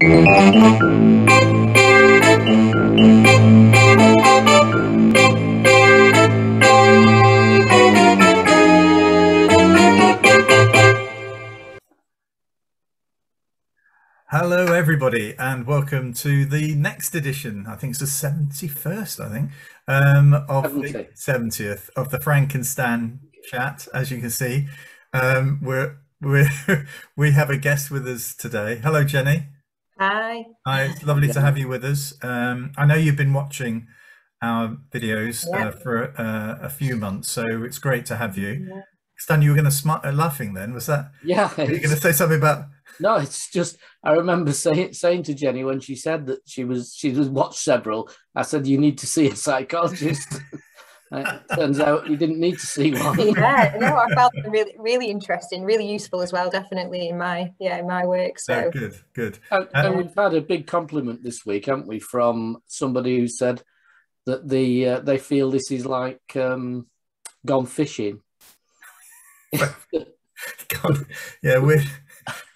Hello, everybody, and welcome to the next edition. I think it's the 71st, I think, um, of 70. the 70th of the Frank and Stan chat. As you can see, um, we're, we're, we have a guest with us today. Hello, Jenny. Hi. Hi, it's lovely yeah. to have you with us. Um, I know you've been watching our videos yeah. uh, for uh, a few months, so it's great to have you. Yeah. Stan, you were going to smile, uh, laughing then, was that? Yeah. Were you going to say something about no, it's just I remember saying saying to Jenny when she said that she was she was watched several. I said you need to see a psychologist. it turns out you didn't need to see one. yeah, no, I found them really really interesting, really useful as well. Definitely in my yeah in my work. So yeah, good, good. And, um, and, we've had a big compliment this week, haven't we, from somebody who said that the uh, they feel this is like um, gone fishing. God, yeah, we're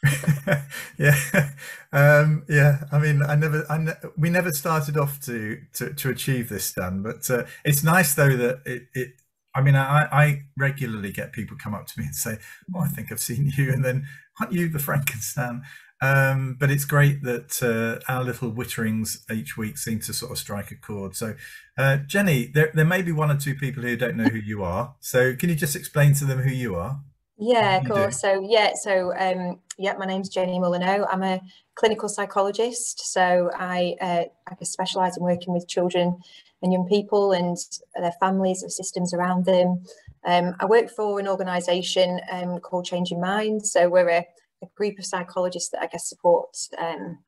yeah, um, yeah. I mean, I never, I ne- we never started off to to, to achieve this, Stan. But uh, it's nice though that it, it. I mean, I, I regularly get people come up to me and say, "Oh, I think I've seen you," and then, "Aren't you the Frank and Stan?" Um, but it's great that uh, our little witterings each week seem to sort of strike a chord. So, uh, Jenny, there, there may be one or two people who don't know who you are. So, can you just explain to them who you are? Yeah, of course. So yeah, so um, yeah, my name's Jenny Mullineaux. I'm a clinical psychologist. So I uh, I specialise in working with children and young people and their families and systems around them. Um, I work for an organisation um, called Changing Minds. So we're a, a, group of psychologists that I guess support um,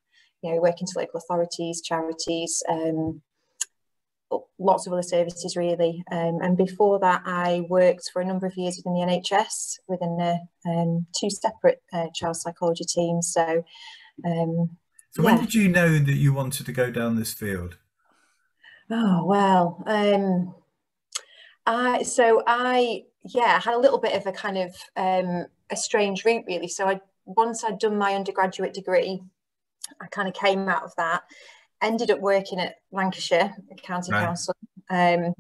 you know working to local authorities, charities, um, lots of other services really. Um, and before that, I worked for a number of years within the NHS within uh, um, two separate uh, child psychology teams. So, um, so yeah. when did you know that you wanted to go down this field? Oh well, um, I so I yeah I had a little bit of a kind of um, a strange route really. So I once I'd done my undergraduate degree, I kind of came out of that ended up working at Lancashire County right. Council um,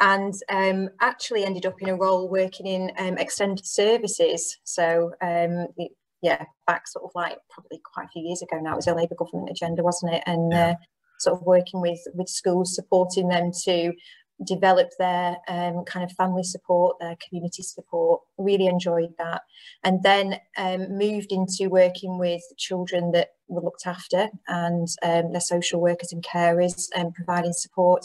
and um, actually ended up in a role working in um, extended services. So, um, it, yeah, back sort of like probably quite a few years ago now, it was a Labour government agenda, wasn't it? And yeah. uh, sort of working with, with schools, supporting them to develop their um, kind of family support, their community support. Really enjoyed that, and then um, moved into working with children that were looked after and um, their social workers and carers and providing support.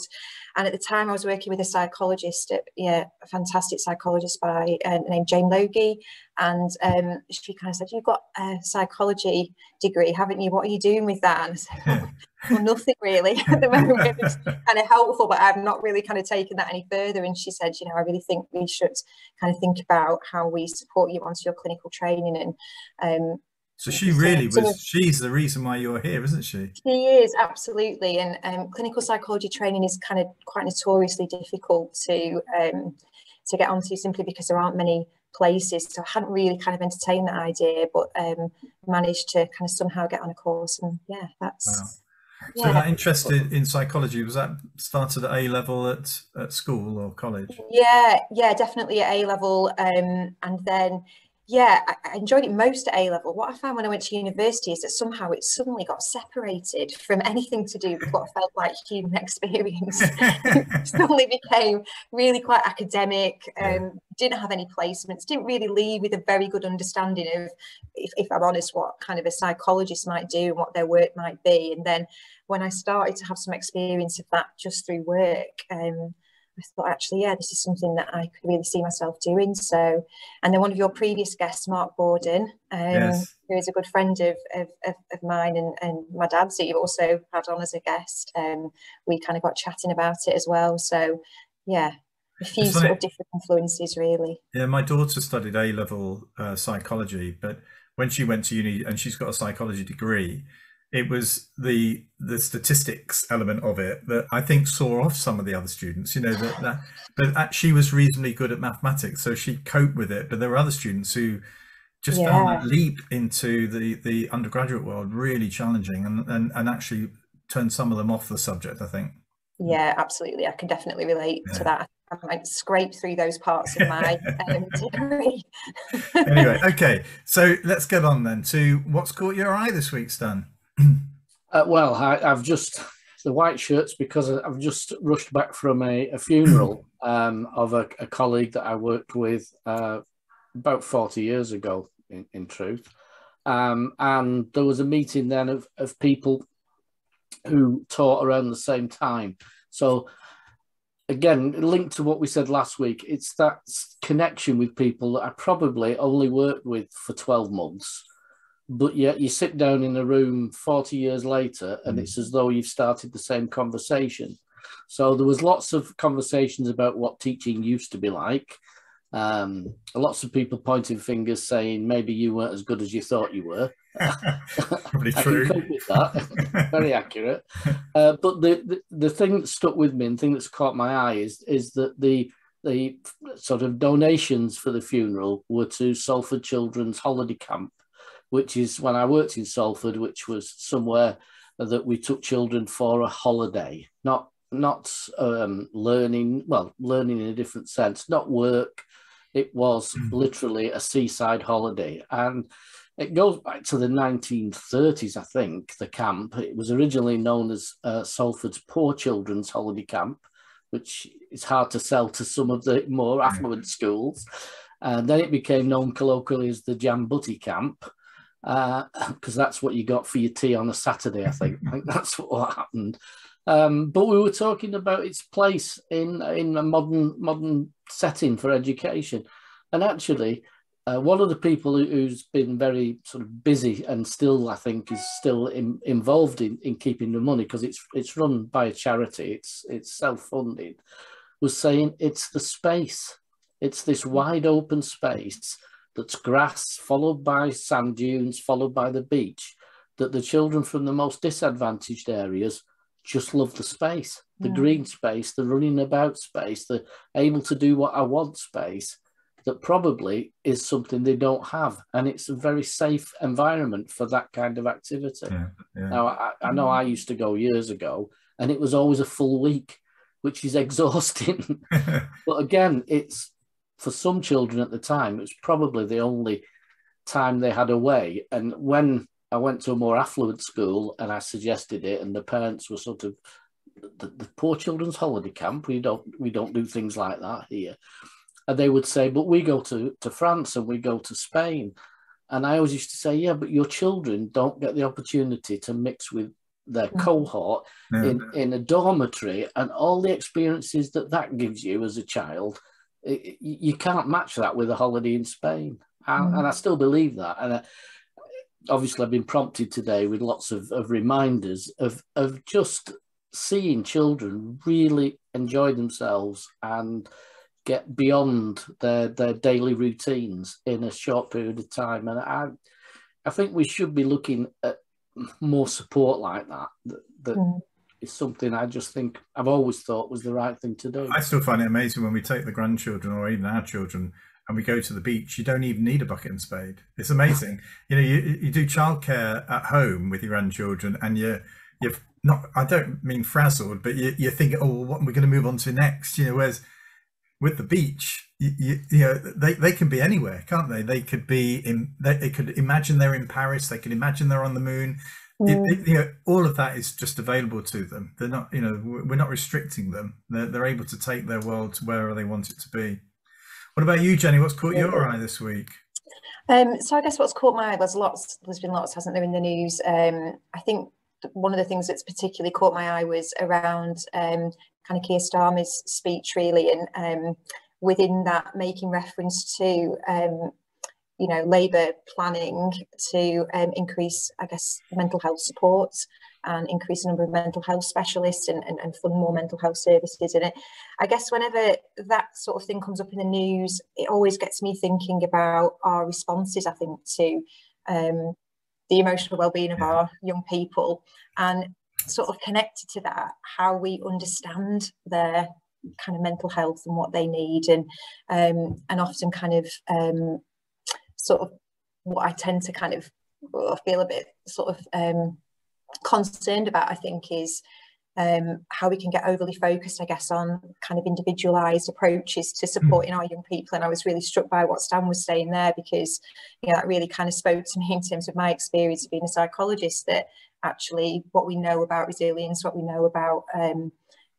And at the time, I was working with a psychologist, yeah, a fantastic psychologist by uh, named Jane Logie, and um, she kind of said, "You've got a psychology degree, haven't you? What are you doing with that?" And I said, "Well, nothing really at the moment. It's kind of helpful, but I've not really kind of taken that any further." And she said, "You know, I really think we should kind of think about how we support you onto your clinical training and." Um, so she really was, she's the reason why you're here, isn't she? She is, absolutely. And um, clinical psychology training is kind of quite notoriously difficult to um, to get onto simply because there aren't many places. So I hadn't really kind of entertained that idea, but um, managed to kind of somehow get on a course. And yeah, that's. Wow. So yeah. that interest in psychology was that started at A level at, at school or college? Yeah, yeah, definitely at A level, um, and then yeah, I, enjoyed it most at A level. What I found when I went to university is that somehow it suddenly got separated from anything to do with what felt like human experience. it suddenly became really quite academic, um, didn't have any placements, didn't really leave with a very good understanding of, if, if I'm honest, what kind of a psychologist might do and what their work might be. And then when I started to have some experience of that just through work, um, I thought actually, yeah, this is something that I could really see myself doing. So, and then one of your previous guests, Mark Borden, um, yes. who is a good friend of, of, of, of, mine and, and my dad's that you've also had on as a guest, um, we kind of got chatting about it as well. So, yeah, a few sort of different influences, really. Yeah, my daughter studied A level uh, psychology, but when she went to uni and she's got a psychology degree, it was the the statistics element of it that I think saw off some of the other students. You know that, that but she was reasonably good at mathematics, so she coped with it. But there were other students who just yeah. found that leap into the the undergraduate world really challenging and, and and actually turned some of them off the subject i think yeah absolutely i can definitely relate yeah. to that I might scrape through those parts of my um, degree. anyway, okay, so let's get on then to what's caught your eye this week, Stan. uh, well, I, have just the white shirts because I've just rushed back from a, a funeral um, of a, a, colleague that I worked with uh, about 40 years ago, in, in truth. Um, and there was a meeting then of, of people who taught around the same time. So, again, linked to what we said last week, it's that connection with people that I probably only worked with for 12 months. But yet you sit down in a room 40 years later and mm. it's as though you've started the same conversation. So there was lots of conversations about what teaching used to be like um, lots of people pointing fingers saying maybe you weren't as good as you thought you were. Probably true. Very accurate. Uh, but the, the, the thing that stuck with me and thing that's caught my eye is is that the the sort of donations for the funeral were to Salford Children's Holiday Camp, which is when I worked in Salford, which was somewhere that we took children for a holiday, not not um, learning, well, learning in a different sense, not work, it was mm. literally a seaside holiday. And it goes back to the 1930s, I think, the camp. It was originally known as uh, Salford's Poor Children's Holiday Camp, which is hard to sell to some of the more affluent schools. And then it became known colloquially as the Jam Butty Camp, because uh, that's what you got for your tea on a Saturday, I think. I think that's what happened. Um, but we were talking about its place in in a modern modern setting for education, and actually, uh, one of the people who's been very sort of busy and still, I think, is still in, involved in, in keeping the money because it's it's run by a charity, it's it's self funded, was saying it's the space, it's this wide open space that's grass followed by sand dunes followed by the beach that the children from the most disadvantaged areas just love the space, the yeah. green space, the running about space, the able to do what I want space that probably is something they don't have. And it's a very safe environment for that kind of activity. Yeah, yeah. Now, I, I, know I mm. used to go years ago and it was always a full week, which is exhausting. but again, it's for some children at the time, it was probably the only time they had away. And when I went to a more affluent school and I suggested it, and the parents were sort of the, the, poor children's holiday camp. We don't we don't do things like that here. And they would say, but we go to, to France and we go to Spain. And I always used to say, yeah, but your children don't get the opportunity to mix with their mm. cohort yeah. in, in a dormitory and all the experiences that that gives you as a child. It, you can't match that with a holiday in Spain. And, mm. and I still believe that. And I, obviously I've been prompted today with lots of, of reminders of, of just seeing children really enjoy themselves and get beyond their, their daily routines in a short period of time. And I, I think we should be looking at more support like that. That, that mm. Is something I just think I've always thought was the right thing to do. I still find it amazing when we take the grandchildren or even our children and we go to the beach, you don't even need a bucket and spade. It's amazing. you know, you, you do childcare at home with your grandchildren, and you you've not. I don't mean frazzled, but you, you're thinking, oh, what are we going to move on to next? You know, whereas with the beach, you, you, you, know, they, they can be anywhere, can't they? They could be in. They, they could imagine they're in Paris. They could imagine they're on the moon. Mm. It, it, you know, all of that is just available to them. They're not, you know, we're not restricting them. They're, they're able to take their world to wherever they want it to be. What about you, Jenny? What's caught your eye this week? Um, so I guess what's caught my eye, there's lots, there's been lots, hasn't there, in the news. Um, I think one of the things that's particularly caught my eye was around um, kind of Keir Starmer's speech, really, and um, within that making reference to, um, you know, Labour planning to um, increase, I guess, mental health support and increase the number of mental health specialists and, and, and fund more mental health services in it. I guess whenever that sort of thing comes up in the news, it always gets me thinking about our responses, I think, to um, the emotional well-being of our young people and sort of connected to that, how we understand their kind of mental health and what they need and um, and often kind of um, sort of what I tend to kind of feel a bit sort of um, concerned about, I think, is um, how we can get overly focused, I guess, on kind of individualized approaches to supporting our young people. And I was really struck by what Stan was saying there because, you know, that really kind of spoke to me in terms of my experience of being a psychologist that actually what we know about resilience, what we know about um,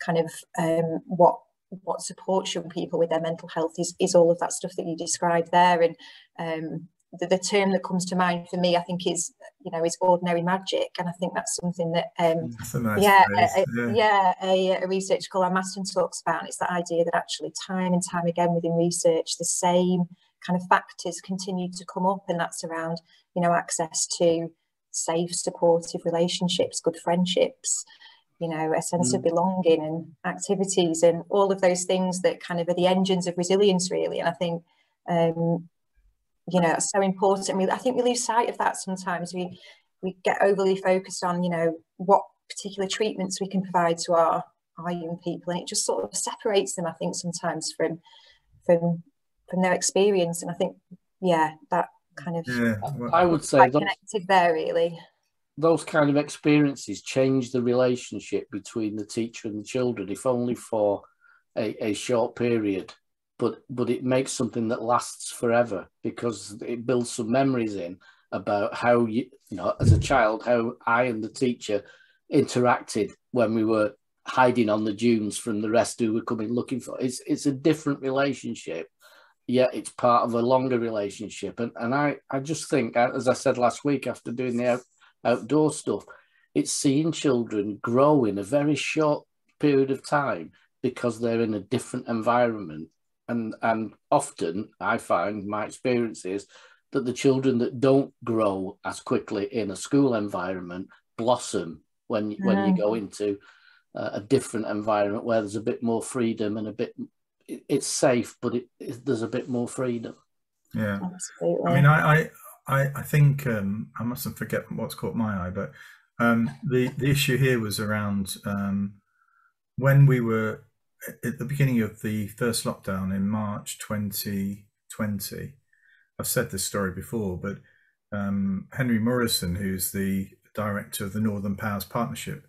kind of um, what what supports young people with their mental health is, is all of that stuff that you described there. And um, the, the, term that comes to mind for me, I think, is you know, is ordinary magic, and I think that's something that, um, nice yeah, a, yeah, yeah, a, a researcher called Ann Masten talks about. it's that idea that actually, time and time again within research, the same kind of factors continue to come up, and that's around you know access to safe, supportive relationships, good friendships, you know, a sense mm. of belonging and activities and all of those things that kind of are the engines of resilience, really. And I think, um, you know, it's so important. We, I think we lose sight of that sometimes. We we get overly focused on, you know, what particular treatments we can provide to our our young people, and it just sort of separates them. I think sometimes from from from their experience. And I think, yeah, that kind of yeah, well, I would say connected there really those kind of experiences change the relationship between the teacher and the children, if only for a, a short period. But but it makes something that lasts forever because it builds some memories in about how you you know as a child how I and the teacher interacted when we were hiding on the dunes from the rest who were coming looking for. It's it's a different relationship yet it's part of a longer relationship. And, and I, I just think, as I said last week after doing the outdoor stuff. It's seeing children grow in a very short period of time because they're in a different environment. And, and often I find my experience is that the children that don't grow as quickly in a school environment blossom when, mm. when you go into uh, a different environment where there's a bit more freedom and a bit it's safe but it, it, there's a bit more freedom yeah Absolutely. i mean i i I, I think um, I mustn't forget what's caught my eye, but um, the the issue here was around um, when we were at the beginning of the first lockdown in March 2020. I've said this story before, but um, Henri Murison, who's the director of the Northern Powerhouse Partnership,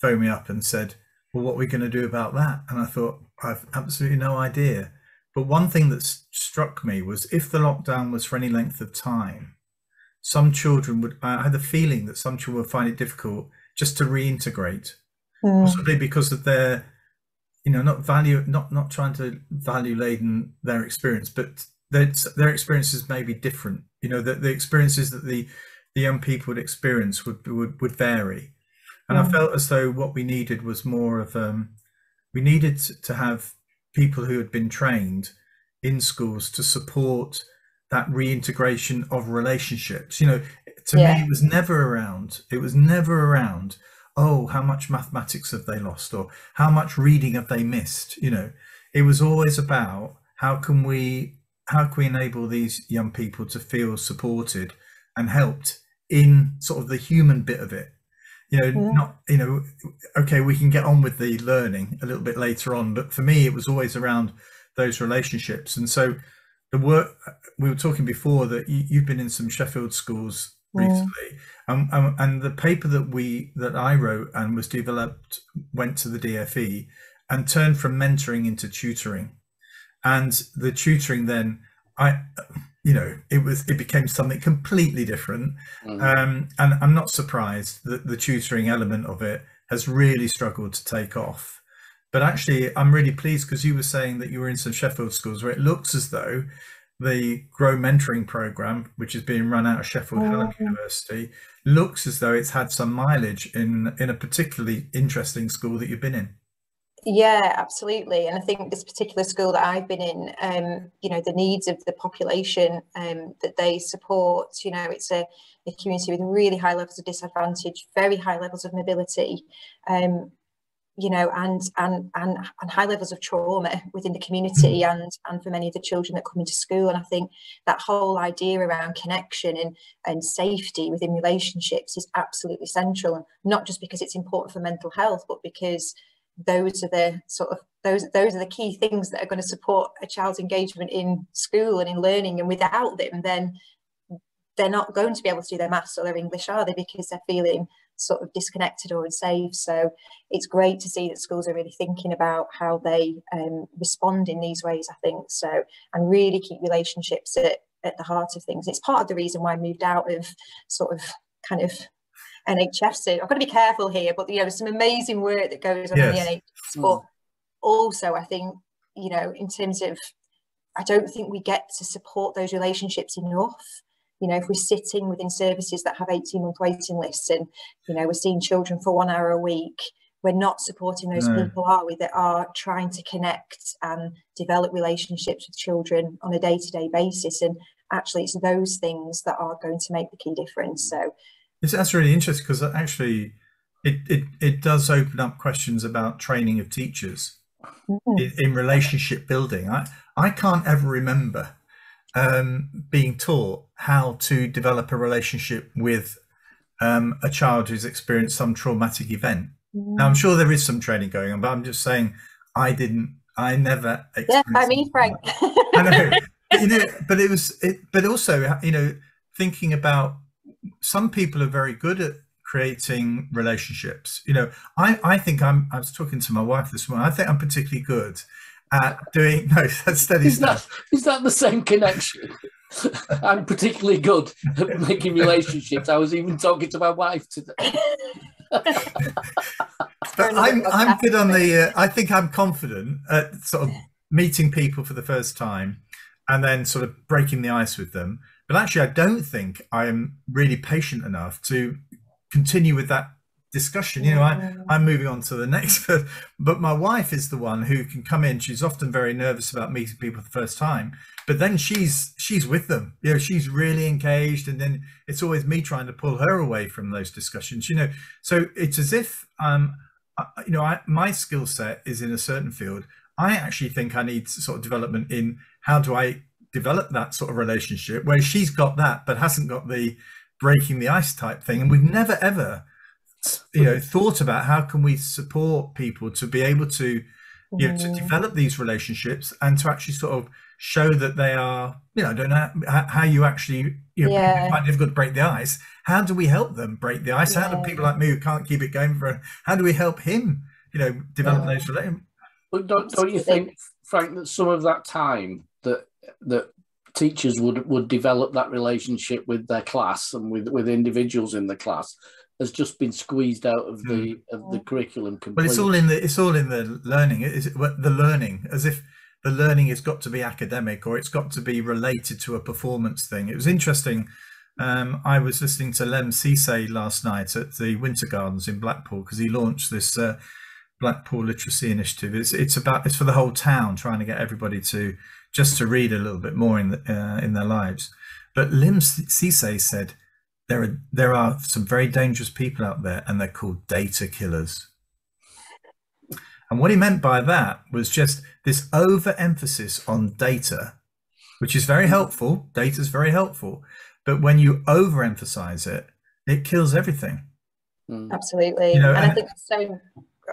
phoned me up and said, "Well, what are we going to do about that?" And I thought, "I've absolutely no idea." But one thing that struck me was if the lockdown was for any length of time, some children would i had the feeling that some children would find it difficult just to reintegrate mm. possibly because of their you know not value not not trying to value laden their experience but their, their experiences may be different you know the, the experiences that the the young people would experience would would, would vary and mm. i felt as though what we needed was more of um we needed to have people who had been trained in schools to support that reintegration of relationships. You know, to yeah. me, it was never around. It was never around. Oh, how much mathematics have they lost, or how much reading have they missed? You know, it was always about how can we how can we enable these young people to feel supported and helped in sort of the human bit of it you know yeah. not you know okay we can get on with the learning a little bit later on but for me it was always around those relationships and so the work we were talking before that you, have been in some Sheffield schools recently, um, um, and the paper that we that I wrote and was developed went to the DFE and turned from mentoring into tutoring, and the tutoring then I you know it was it became something completely different. Mm. um, and i'm not surprised that the tutoring element of it has really struggled to take off but actually, I'm really pleased because you were saying that you were in some Sheffield schools where it looks as though the Grow Mentoring Program, which is being run out of Sheffield oh. University, looks as though it's had some mileage in in a particularly interesting school that you've been in. Yeah, absolutely. And I think this particular school that I've been in, um, you know, the needs of the population um, that they support, you know, it's a, a, community with really high levels of disadvantage, very high levels of mobility. Um, you know, and and and and high levels of trauma within the community mm. and and for many of the children that come into school. And I think that whole idea around connection and and safety within relationships is absolutely central, and not just because it's important for mental health, but because those are the sort of those those are the key things that are going to support a child's engagement in school and in learning. And without them, then they're not going to be able to do their maths or their English, are they? Because they're feeling sort of disconnected or unsafe. So it's great to see that schools are really thinking about how they um, respond in these ways, I think. So, and really keep relationships at, at the heart of things. It's part of the reason why I moved out of sort of kind of NHS. So I've got to be careful here, but you know, there's some amazing work that goes on yes. in the NHS. But also, I think, you know, in terms of, I don't think we get to support those relationships enough you know, if we're sitting within services that have 18 month waiting lists and, you know, we're seeing children for one hour a week, we're not supporting those no. people, are we, that are trying to connect and develop relationships with children on a day to day basis. And actually, it's those things that are going to make the key difference. So, it's, that's really interesting because actually, it, it, it does open up questions about training of teachers mm-hmm. in, in relationship building. I, I can't ever remember um, being taught how to develop a relationship with um, a child who's experienced some traumatic event. Mm. Now, I'm sure there is some training going on, but I'm just saying I didn't, I never. Yeah, I mean, Frank. I know, but, you know, but it was, it, but also, you know, thinking about some people are very good at creating relationships. You know, I, I think I'm, I was talking to my wife this morning, I think I'm particularly good at doing no that's steady is that, is that the same connection? I'm particularly good at making relationships. I was even talking to my wife today. But i'm i'm good on the uh, i think i'm confident at sort of meeting people for the first time and then sort of breaking the ice with them. But actually i don't think i'm really patient enough to continue with that discussion. You know, I, I'm moving on to the next, but, but my wife is the one who can come in. She's often very nervous about meeting people for the first time, but then she's she's with them. You know, she's really engaged, and then it's always me trying to pull her away from those discussions. You know, so it's as if um, you know, I, my skill set is in a certain field. I actually think I need sort of development in how do I develop that sort of relationship where she's got that but hasn't got the breaking the ice type thing and we've never ever you know thought about how can we support people to be able to you know to mm. develop these relationships and to actually sort of show that they are you know I don't know how you actually you know yeah. quite difficult to break the ice how do we help them break the ice yeah. how do people like me who can't keep it going for how do we help him you know develop yeah. those relationships but don't, don't you think frank that some of that time that that teachers would would develop that relationship with their class and with with individuals in the class has just been squeezed out of the mm. of the curriculum completely. Well, it's all in the it's all in the learning. Is the learning as if the learning has got to be academic or it's got to be related to a performance thing. It was interesting. Um, I was listening to Lemn Sissay last night at the Winter Gardens in Blackpool because he launched this uh, Blackpool Literacy Initiative. It's it's about it's for the whole town, trying to get everybody to just to read a little bit more in the, uh, in their lives. But Lemn Sissay said there are there are some very dangerous people out there, and they're called data killers. And what he meant by that was just this overemphasis on data, which is very helpful. Data is very helpful, but when you overemphasize it, it kills everything. Hmm. Absolutely, you know, and, and I think it's so.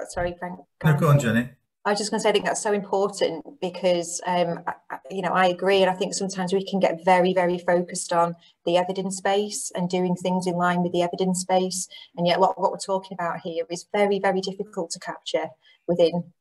Sorry, Frank. No, go on, Jenny. I was just going to say, I think that's so important because, um, I, you know, I agree. And I think sometimes we can get very, very focused on the evidence base and doing things in line with the evidence base. And yet, a lot of what we're talking about here is very, very difficult to capture within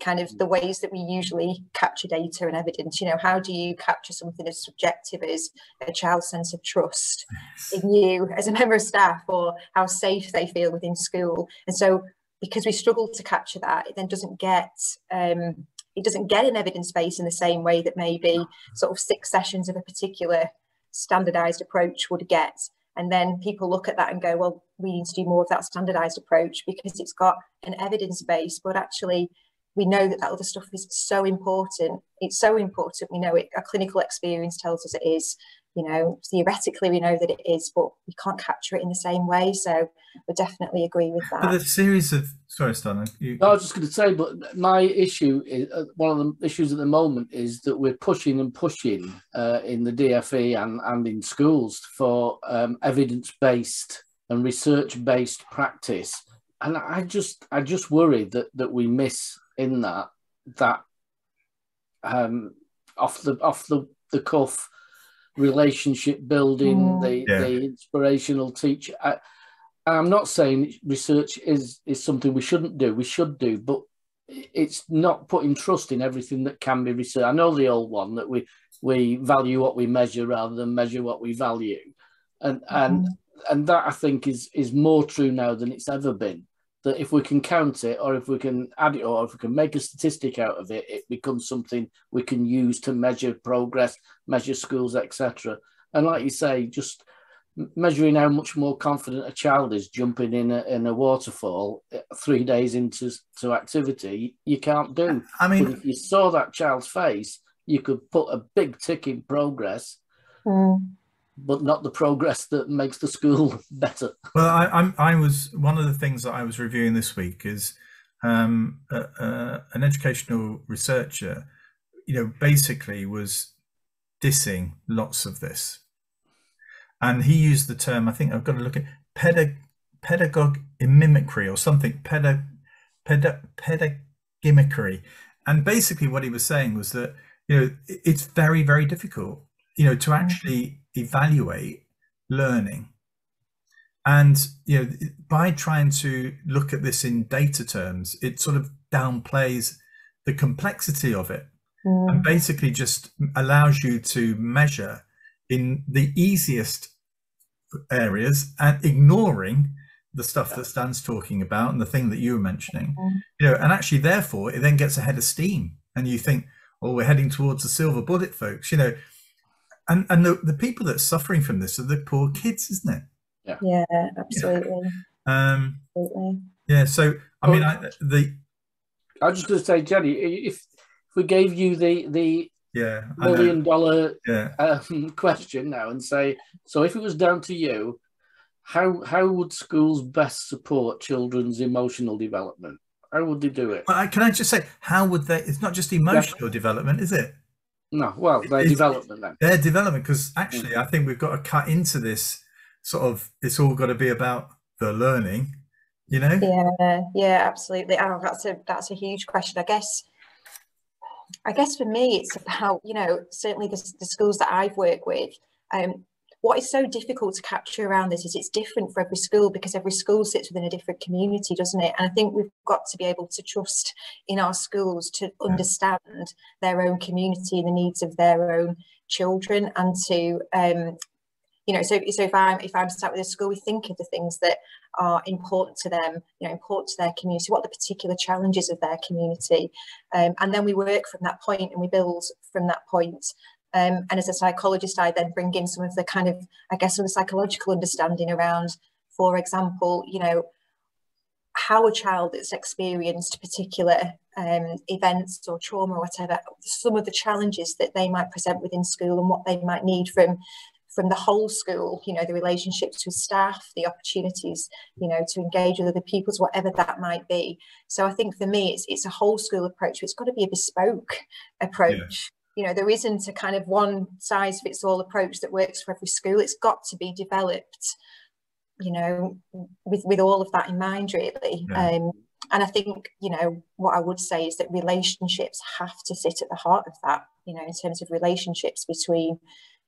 kind of the ways that we usually capture data and evidence. You know, how do you capture something as subjective as a child's sense of trust in you as a member of staff or how safe they feel within school? And so because we struggle to capture that, it then doesn't get um, it doesn't get an evidence base in the same way that maybe sort of six sessions of a particular standardized approach would get. And then people look at that and go, well, we need to do more of that standardized approach because it's got an evidence base, but actually we know that that other stuff is so important. It's so important. We know it. Our clinical experience tells us it is you know, theoretically we know that it is, but we can't capture it in the same way. So we definitely agree with that. But the series of sorry, Stan. You... No, I was just going to say, but my issue is uh, one of the issues at the moment is that we're pushing and pushing uh, in the DFE and and in schools for um, evidence based and research based practice, and I just I just worry that that we miss in that that um, off the off the the cuff relationship building, mm. the yeah. the inspirational teacher. I, I'm not saying research is is something we shouldn't do. We should do, but it's not putting trust in everything that can be researched. I know the old one that we we value what we measure rather than measure what we value, and mm-hmm. and and that I think is is more true now than it's ever been. That if we can count it, or if we can add it, or if we can make a statistic out of it, it becomes something we can use to measure progress, measure schools, etc. And like you say, just measuring how much more confident a child is jumping in a, in a waterfall uh, three days into to activity, you can't do. I mean, but if you saw that child's face, you could put a big tick in progress, mm. But not the progress that makes the school better. Well, I, I'm, I was one of the things that I was reviewing this week is um, uh, uh, an educational researcher, you know, basically was dissing lots of this and he used the term. I think I've got to look at pedag pedagogue mimicry or something. Pedag pedag pedagogimicry, and basically what he was saying was that you know it's very very difficult you know to actually evaluate learning and you know by trying to look at this in data terms it sort of downplays the complexity of it mm. and basically just allows you to measure in the easiest areas and ignoring the stuff that Stan's talking about and the thing that you were mentioning, mm-hmm. you know, and actually, therefore, it then gets ahead of steam, and you think, "Oh, we're heading towards the silver bullet, folks," you know, and and the, the people that are suffering from this are the poor kids, isn't it? Yeah, yeah, absolutely. Yeah. Um, absolutely. Yeah. So, I mean, I, the I was just going to say, Jenny, if if we gave you the the yeah million dollar yeah. um, question now and say so if it was down to you how how would schools best support children's emotional development how would they do it well, can i just say how would they it's not just emotional yeah. development is it no well their it's, development then. their development because actually i think we've got to cut into this sort of it's all got to be about the learning you know? Yeah yeah absolutely. Oh that's a that's a huge question. I guess I guess for me, it's about, you know, certainly the, the schools that I've worked with, um, what is so difficult to capture around this is it's different for every school because every school sits within a different community, doesn't it? And I think we've got to be able to trust in our schools to understand their own community and the needs of their own children and to um, you know, so so if I'm if I'm sat with a school, we think of the things that are important to them, you know, important to their community, what the particular challenges of their community, um, and then we work from that point and we build from that point. Um, and as a psychologist, I then bring in some of the kind of, I guess, some of the psychological understanding around, for example, you know, how a child that's experienced particular um, events or trauma or whatever, some of the challenges that they might present within school and what they might need from from the whole school, you know, the relationships with staff, the opportunities, you know, to engage with other pupils, whatever that might be. So I think for me, it's it's a whole school approach. It's got to be a bespoke approach. You know, there isn't a kind of one size fits all approach that works for every school. It's got to be developed, you know, with with all of that in mind, really. Yeah. Um, and I think, you know, what I would say is that relationships have to sit at the heart of that, you know, in terms of relationships between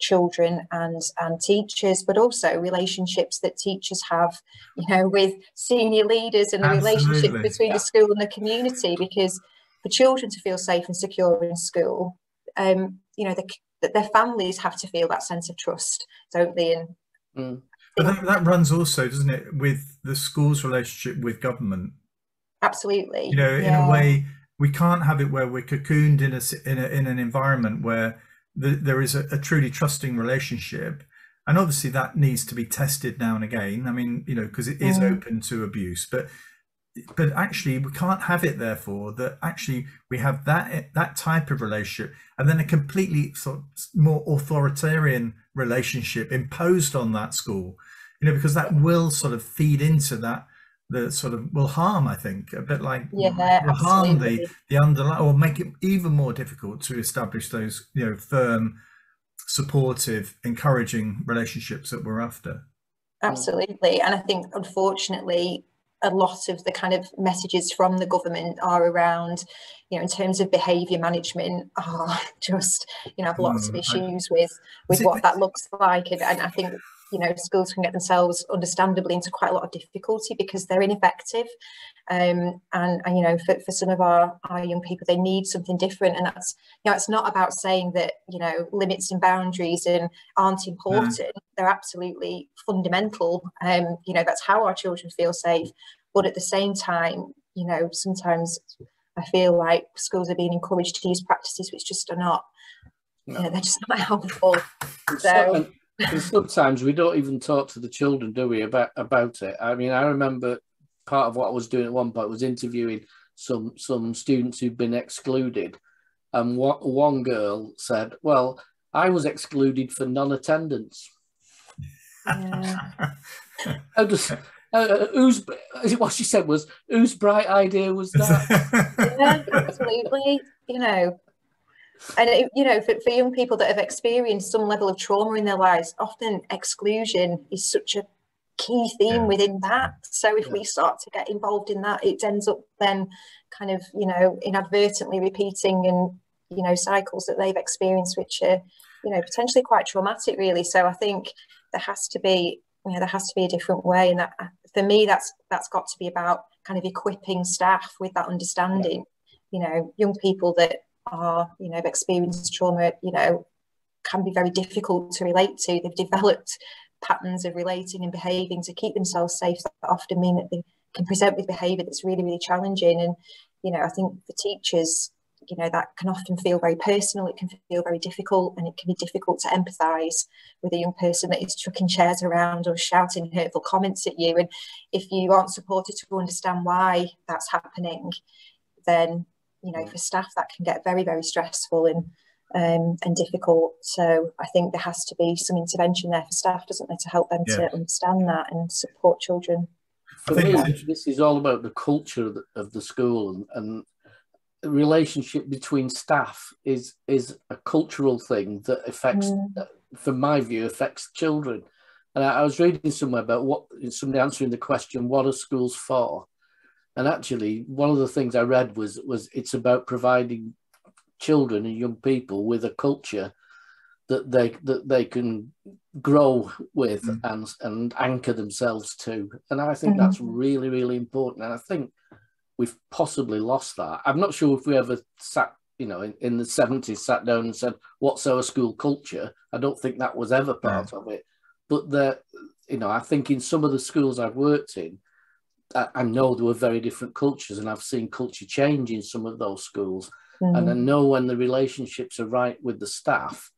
children and and teachers but also relationships that teachers have you know with senior leaders and the relationship between yeah. the school and the community because for children to feel safe and secure in school um you know the, that their families have to feel that sense of trust don't they and mm. but that, that runs also doesn't it with the school's relationship with government absolutely you know yeah. in a way we can't have it where we're cocooned in a in, a, in an environment where the, there is a, a, truly trusting relationship and obviously that needs to be tested now and again i mean you know because it is mm. open to abuse but but actually we can't have it therefore that actually we have that that type of relationship and then a completely sort of more authoritarian relationship imposed on that school you know because that will sort of feed into that the sort of will harm i think a bit like yeah harm the the underlying or make it even more difficult to establish those you know firm supportive encouraging relationships that we're after. Absolutely. And i think unfortunately a lot of the kind of messages from the government are around, you know, in terms of behaviour management, are just, you know, have lots mm, of issues I, with with what that looks like, and, and I think you know schools can get themselves understandably into quite a lot of difficulty because they're ineffective. Um, and, and you know for, for some of our, our young people they need something different. And that's you know it's not about saying that you know limits and boundaries and aren't important. Mm. they're absolutely fundamental. Um, you know that's how our children feel safe. But at the same time you know sometimes I feel like schools are being encouraged to use practices which just are not no. you know, they're just not helpful. So and sometimes we don't even talk to the children, do we, about about it? I mean, I remember part of what I was doing at one point was interviewing some some students who'd been excluded, and one, one girl said, "Well, I was excluded for non-attendance." Yeah. How does uh, whose what she said was whose bright idea was that? yeah, absolutely. You know, and it, you know for, for young people that have experienced some level of trauma in their lives often exclusion is such a key theme yeah. within that. So if yeah. we start to get involved in that it ends up then kind of you know inadvertently repeating and you know cycles that they've experienced which are you know potentially quite traumatic really. So i think there has to be you know there has to be a different way. And that for me that's that's got to be about kind of equipping staff with that understanding. You know young people that are, you know, have experienced trauma, you know, can be very difficult to relate to. They've developed patterns of relating and behaving to keep themselves safe that often mean that they can present with behaviour that's really, really challenging. And, you know, I think for teachers, you know, that can often feel very personal, it can feel very difficult, and it can be difficult to empathise with a young person that is chucking chairs around or shouting hurtful comments at you. And if you aren't supported to understand why that's happening, then you know, for staff that can get very, very stressful and um, and difficult. So I think there has to be some intervention there for staff, doesn't there, to help them yeah. to understand that and support children. For me, this is all about the culture of the, of the school and, and the relationship between staff is is a cultural thing that affects, mm. from my view, affects children. And I, I was reading somewhere about what somebody answering the question, "What are schools for?" And actually, one of the things I read was was it's about providing children and young people with a culture that they that they can grow with mm. and and anchor themselves to. And I think mm. that's really really important. And I think we've possibly lost that. I'm not sure if we ever sat, you know, in, in the 70s sat down and said, "What's our school culture?" I don't think that was ever part of it. But the, you know, I think in some of the schools I've worked in, I know there were very different cultures, and I've seen culture change in some of those schools. Mm. And I know when the relationships are right with the staff,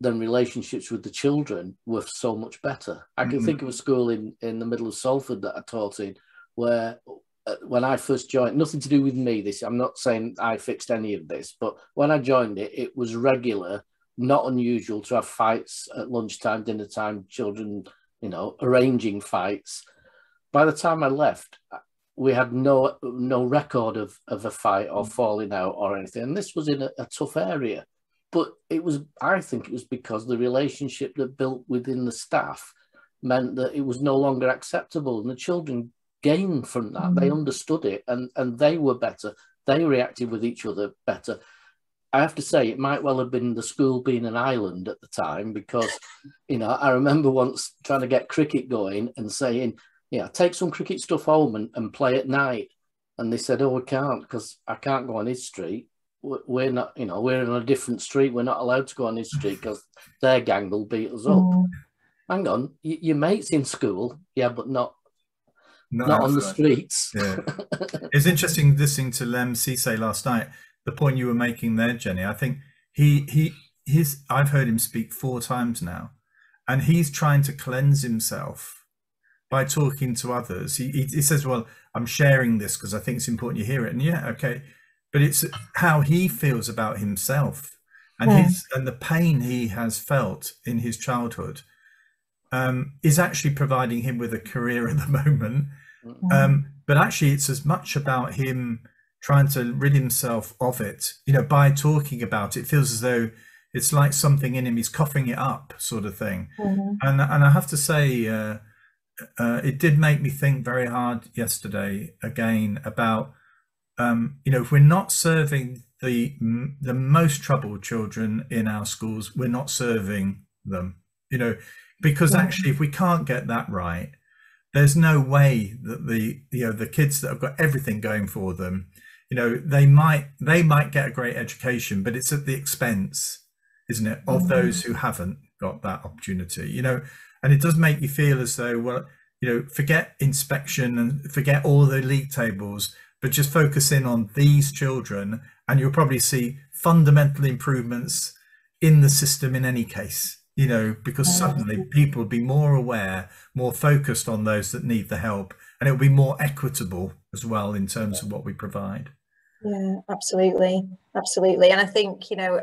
then relationships with the children were so much better. I can mm-hmm. think of a school in, in the middle of Salford that I taught in where uh, when I first joined, nothing to do with me, this, I'm not saying I fixed any of this, but when I joined it, it was regular, not unusual to have fights at lunchtime, dinner time, children, you know, arranging fights by the time I left, we had no no record of, of a fight or falling out or anything. And this was in a, a tough area. But it was, I think it was because the relationship that built within the staff meant that it was no longer acceptable. And the children gained from that. Mm-hmm. They understood it and, and they were better. They reacted with each other better. I have to say, it might well have been the school being an island at the time because, you know, I remember once trying to get cricket going and saying, yeah, take some cricket stuff home and, and play at night. And they said, oh, we can't because I can't go on his street. We're not, you know, we're on a different street. We're not allowed to go on his street because their gang will beat us up. Mm. Hang on, y- your mate's in school, yeah, but not no, not on the right. streets. Yeah. it's interesting listening to Lemn Sissay last night. The point you were making there, Jenny. I think he he his I've heard him speak four times now, and he's trying to cleanse himself by talking to others. He, he, says, well, I'm sharing this because I think it's important you hear it. And yeah, okay. But it's how he feels about himself and yeah. his and the pain he has felt in his childhood um, is actually providing him with a career at the moment. Mm-hmm. Um, but actually, it's as much about him trying to rid himself of it. You know, by talking about it, it feels as though it's like something in him. He's coughing it up, sort of thing. Mm-hmm. And and I have to say, uh, uh, it did make me think very hard yesterday again about um, you know if we're not serving the the most troubled children in our schools, we're not serving them. You know, because actually, if we can't get that right, there's no way that the you know the kids that have got everything going for them, you know, they might they might get a great education, but it's at the expense, isn't it, of mm-hmm. those who haven't got that opportunity. You know, and it does make you feel as though well, you know, forget inspection and forget all the league tables, but just focus in on these children and you'll probably see fundamental improvements in the system in any case you know because suddenly people will be more aware more focused on those that need the help and it will be more equitable as well in terms of what we provide yeah absolutely absolutely. And i think you know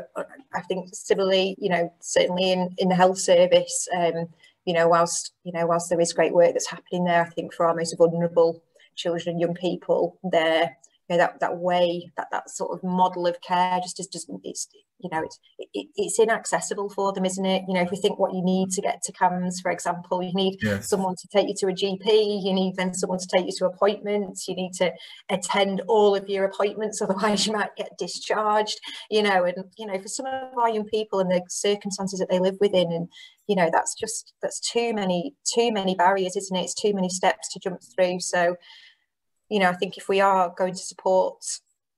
i think similarly you know certainly in in the health service um you know whilst you know whilst there is great work that's happening there i think for our most vulnerable children and young people there know that that way that that sort of model of care just is just it's you know it's it, it's inaccessible for them isn't it you know if we think what you need to get to CAMHS for example you need yes. someone to take you to a GP you need then someone to take you to appointments you need to attend all of your appointments otherwise you might get discharged you know and you know for some of our young people and the circumstances that they live within and you know that's just that's too many too many barriers isn't it it's too many steps to jump through so you know, I think if we are going to support,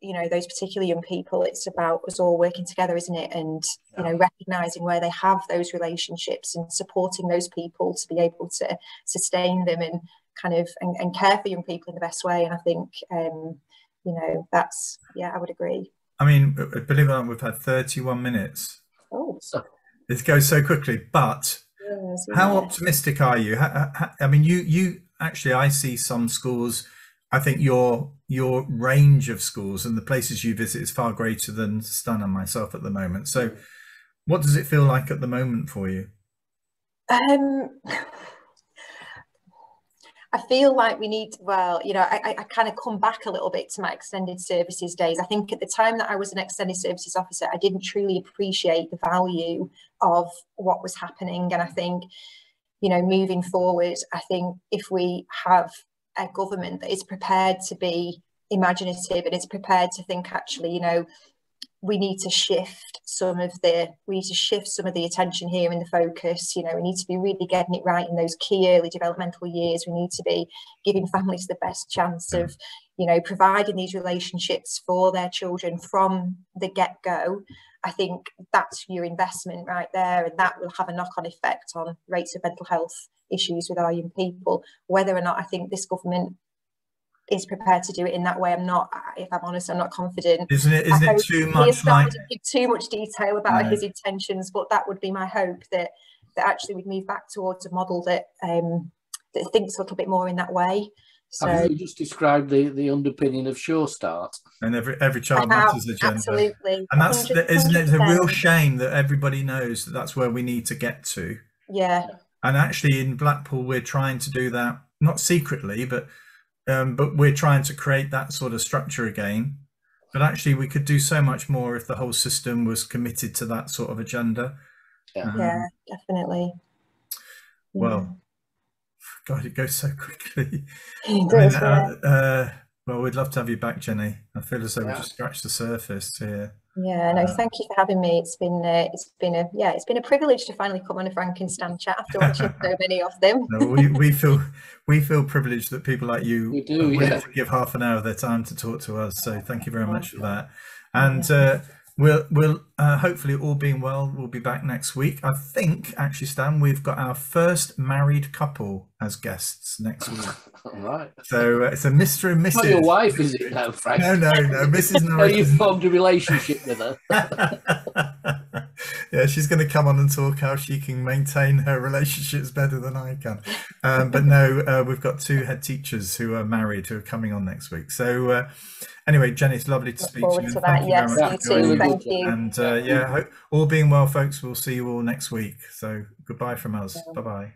you know, those particular young people, it's about us all working together, isn't it? And, you know, recognizing where they have those relationships and supporting those people to be able to sustain them and kind of and, and care for young people in the best way. And I think, um, you know, that's, yeah, I would agree. I mean, believe it or not, we've had 31 minutes. Oh, it goes so quickly, but yes, how optimistic are you? I mean, you, you actually, I see some schools I think your your range of schools and the places you visit is far greater than Stan and myself at the moment. So, what does it feel like at the moment for you? Um, I feel like we need, well, you know, I, I kind of come back a little bit to my extended services days. I think at the time that I was an extended services officer, I didn't truly appreciate the value of what was happening. And I think, you know, moving forward, I think if we have a government that is prepared to be imaginative and is prepared to think actually you know we need to shift some of the we need to shift some of the attention here and the focus. You know we need to be really getting it right in those key early developmental years. We need to be giving families the best chance of you know providing these relationships for their children from the get-go. I think that's your investment right there and that will have a knock-on effect on rates of mental health issues with our young people. Whether or not I think this government is prepared to do it in that way, I'm not. If I'm honest, I'm not confident. Isn't it? Isn't it too much? Like... To give too much detail about no. his intentions, but that would be my hope that that actually we'd move back towards a model that um, that thinks a little bit more in that way. So, Have you just described the, the underpinning of Sure Start? And every every child matters agenda. Absolutely. And that's is not it a real shame that everybody knows that that's where we need to get to. Yeah. And actually, in Blackpool, we're trying to do that not secretly, but um, but we're trying to create that sort of structure again. But actually, we could do so much more if the whole system was committed to that sort of agenda. Yeah, um, yeah definitely. Well, yeah. God, it goes so quickly. It does, I mean, uh, uh, well, we'd love to have you back, Jenny. I feel as though yeah. we just scratched the surface here. Yeah, no, thank you for having me. It's been uh, it's been a yeah, it's been a privilege to finally come on a Frank and Stan chat after watching so many of them. no, we, we feel we feel privileged that people like you we do, yeah. give half an hour of their time to talk to us. So thank you very much for that. And uh, We'll, we'll uh, hopefully all being well, we'll be back next week. I think actually, Stan, we've got our first married couple as guests next week. all right. So uh, it's a Mr. and Mrs. Not your wife, is it now, Frank? No, no, no. Mrs. Norris. you formed a relationship with her. yeah, she's going to come on and talk how she can maintain her relationships better than I can. Um, but no, uh, we've got two head teachers who are married who are coming on next week. So uh, Anyway, Jenny, it's lovely to Look speak to you. To that. Yes, you too. Thank you. And uh, yeah, all being well, folks. We'll see you all next week. So goodbye from us. Yeah. Bye bye.